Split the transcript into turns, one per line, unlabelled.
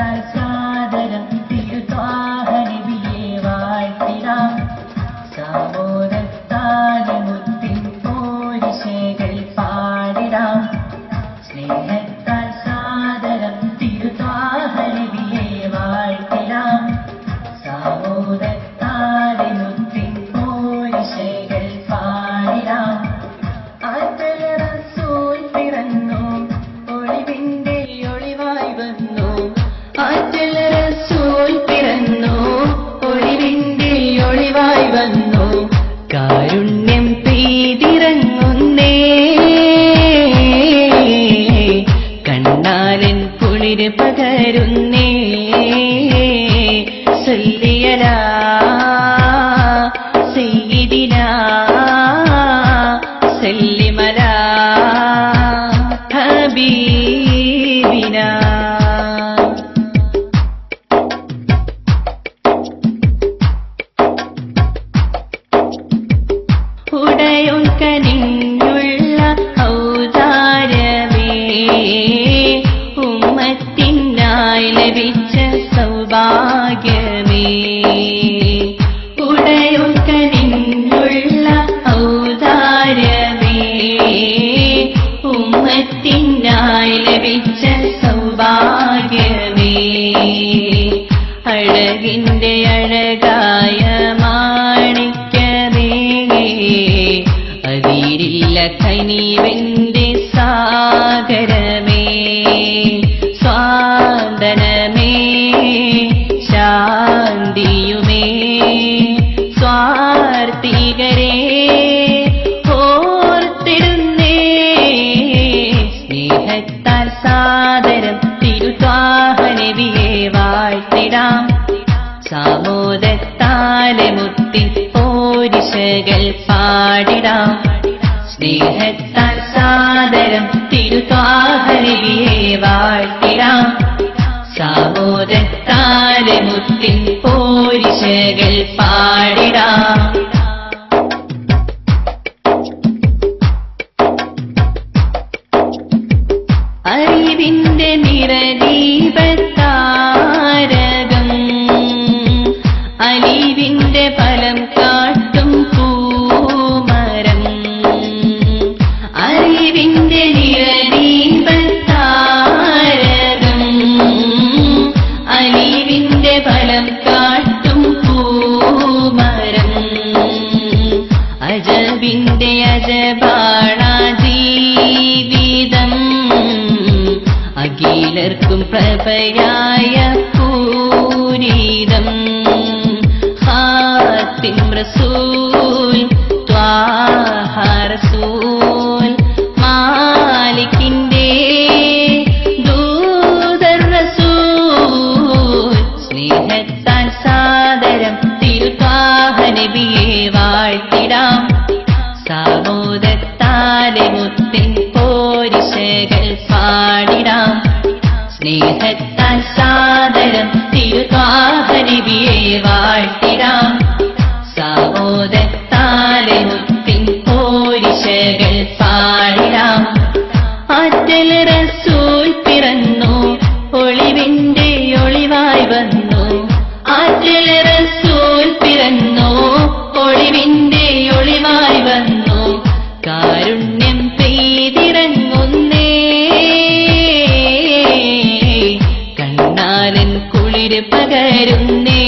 സ്നേഹത്താൽ പകരുന്നേ. സല്ലിമല. ഹബീബിനാ മാണിക്യമേ അതിരില്ല കനിവെന്റെ സാഗരമേ പോരിശകൾ പാടിടാം. സ്നേഹത്താൽ സാദരം തിരുത്വാഹനവിയെ വാഴ്ത്തിടാം. സാമോദത്താലെ മുത്തിൻ പോരിശകൾ പാടിടാം. ഫലം അഖിലർക്കും പ്രഭയായ പൂരീതം. ഹാത്തിം റസൂൽ ത്വാഹ റസൂൽ മാലിക്കിന്റെ ദൂതർ റസൂൽ. സ്നേഹത്താൽ സാദരം തിരുത്വാഹനബിയെ വാഴ്ത്തിടാം. സാമോദത്താലെ മുത്തിൻ പോരിശകൾ പാടിടാം സ്നേഹത്താൽ സാദരം തിരുത്വാഹനബിയെ വാഴ്ത്തിടാം. സാമോദത്താലും പിൻപോരിശകൾ പോരിശകൾ പാടിടാം. ആറ്റൽ റസൂൽ പിറന്നു ഒളിവിന്റെ ഒളിവായി വന്നു. ആറ്റൽ റസൂൽ പിറന്നു ഒളിവിന്റെ ഒളിവായി വന്നു. കാരുണ്യം പകരുന്നേ